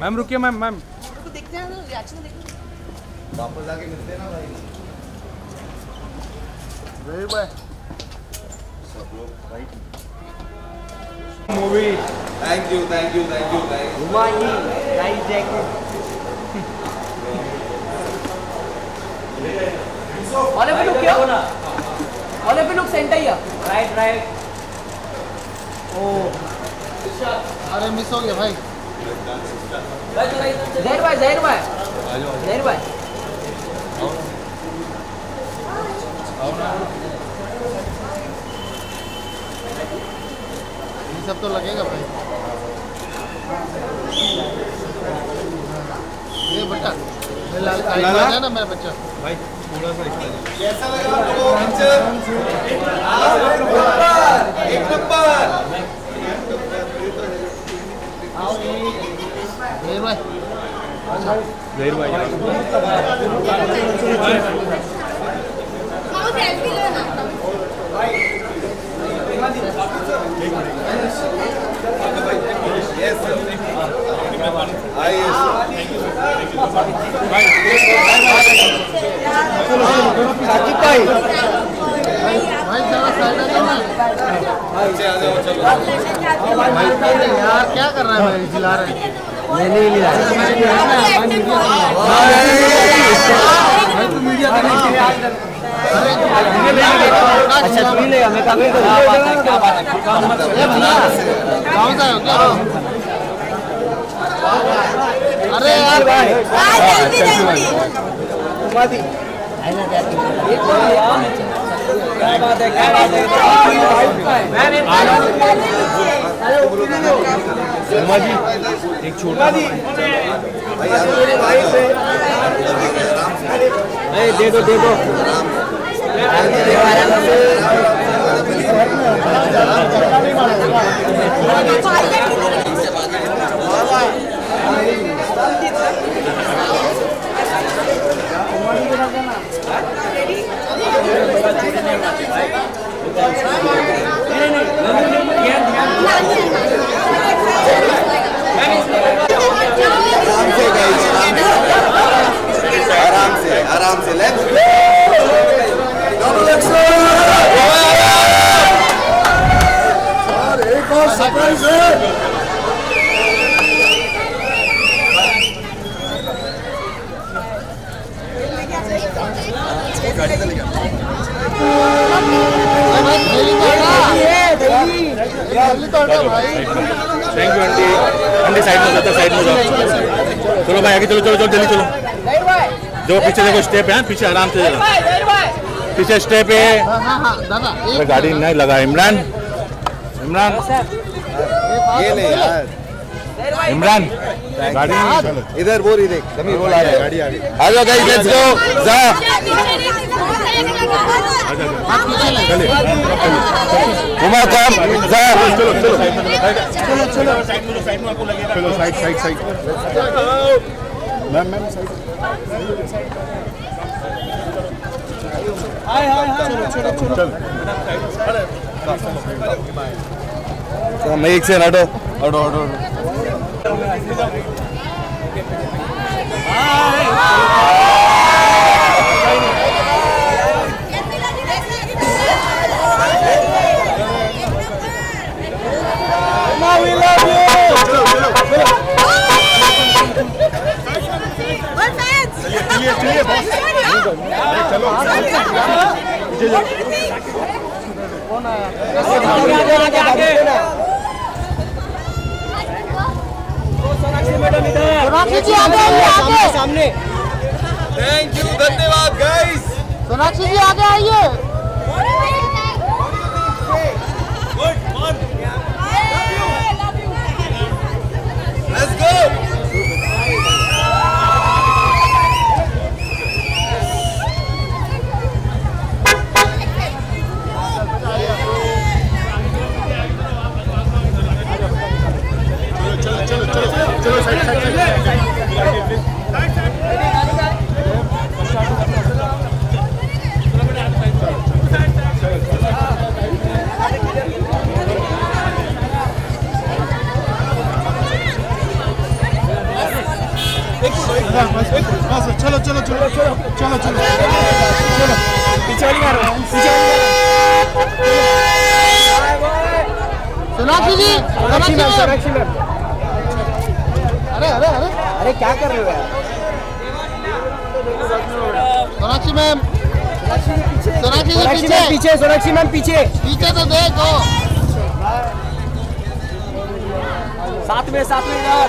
Ma'am रुकिए ma'am ma'am. तो देखते हैं ना रिएक्शन देखते वापस आके मिलते हैं ना भाई। सब लोग right movie thank you thank you thank you thank you nice jacket. On पे लुक क्या ऑन पे लुक सेंटर ही राइट राइट अरे मिस हो गया भाई। जहर भाई जहर भाई जहर भाई ये सब तो लगेगा भाई। ये बेटा लाल है? ना मेरा बच्चा? कैसा लगा आपको पिक्चर एक नंबर ये भाई जहीर भाई यार क्या कर रहा है भाई चिल्ला रहे हैं नहीं नहीं अच्छा तू ही लेगा मैं कभी क्या बात है? क्या बात है? ए भैया गाँव से हो क्या अरे यार भाई क्या बात है क्या बात शर्मा जी एक छोटा है दे दो दे दो। से guys, आराम से आराम से एक और सरप्राइज़ है भाई जल्दी thank you aunty aunty side में जाता साइड में जाओ चलो भाई आगे चलो चलो चलो जल्दी चलो जो पीछे देखो स्टेप है पीछे आराम से भाई पीछे स्टेप है हाँ हाँ हाँ गाड़ी नहीं लगा इमरान इमरान ये नहीं यार इमरान गाड़ी चलो इधर वो रही देख समीर रहा है। गाड़ी आ गई। आ जाओ गाइस लेट्स गो जा। चले। घुमा कम जा। चलो चलो। चलो चलो। साइड में साइड में आपको लगेगा। चलो side side side. Ma'am ma'am side. चलो मैं। एक से हटो हटो हटो। हटो चलिए चलिए बॉस सोनाक्षी जी आगे आइए आगे। सामने थैंक यू धन्यवाद गाइस सोनाक्षी जी आगे आइए। पीछे वाली मारो पीछे वाली सोनाक्षी जी सोनाक्षी मैम सोनाक्षी मैम। अरे अरे अरे। अरे क्या कर रहे हो यार? सोनाक्षी मैम। सोनाक्षी जी पीछे। पीछे सोनाक्षी मैम पीछे। पीछे तो देखो साथ में साथ में इधर।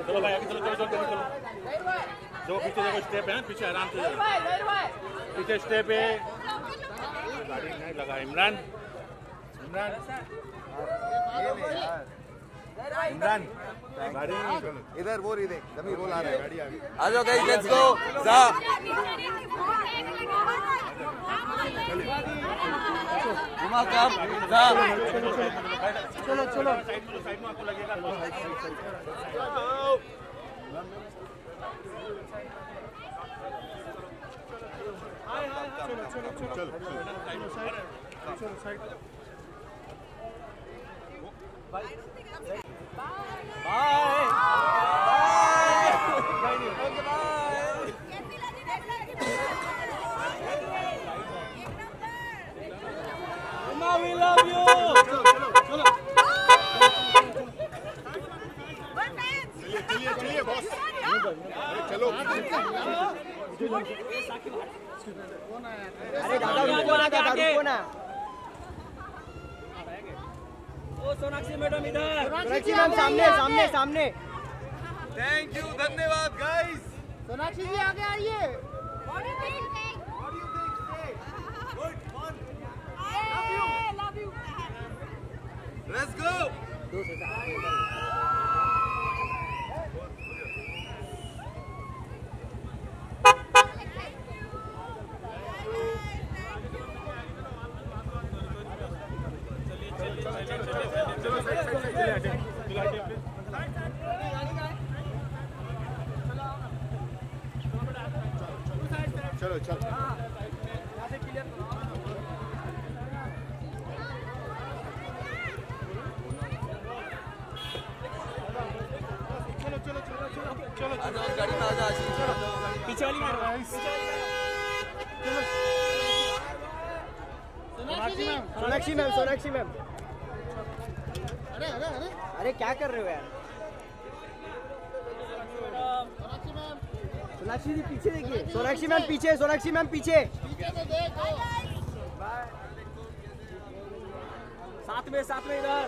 चलो भाई चलो चलो चलो चलो चलो जो पीछे देखो स्टेप है पीछे आराम से पीछे स्टेप है गाड़ी नहीं लगा इमरान इमरान इमरान। इधर वो रही देख कभी रोल आ रहा है। गाड़ी आ जाओ गाइस लेट्स गो जा। उमा कम। जा। चलो चलो। साइड में साइड में आपको लगेगा चलो चलो चलो। चलो साइड। चलो साइड। बॉस अरे दादा रुको ना दादा रुको ना। ओ सोनाक्षी मैडम इधर। सोनाक्षी मैम सामने सामने सामने। थैंक यू धन्यवाद गाइस सोनाक्षी जी आगे आइए। लव यू लेट्स गो चलो चलो चलो चलो चलो चलो चलो आ जाओ गाड़ी में आ जाओ आशीष आ जाओ गाड़ी सोनाक्षी मैम सोनाक्षी मैम। अरे अरे अरे अरे क्या कर रहे हो यार? सोनाक्षी सोनाक्षी जी पीछे देखिए। सोनाक्षी मैम पीछे, सोनाक्षी मैम पीछे। साथ में साथ में इधर।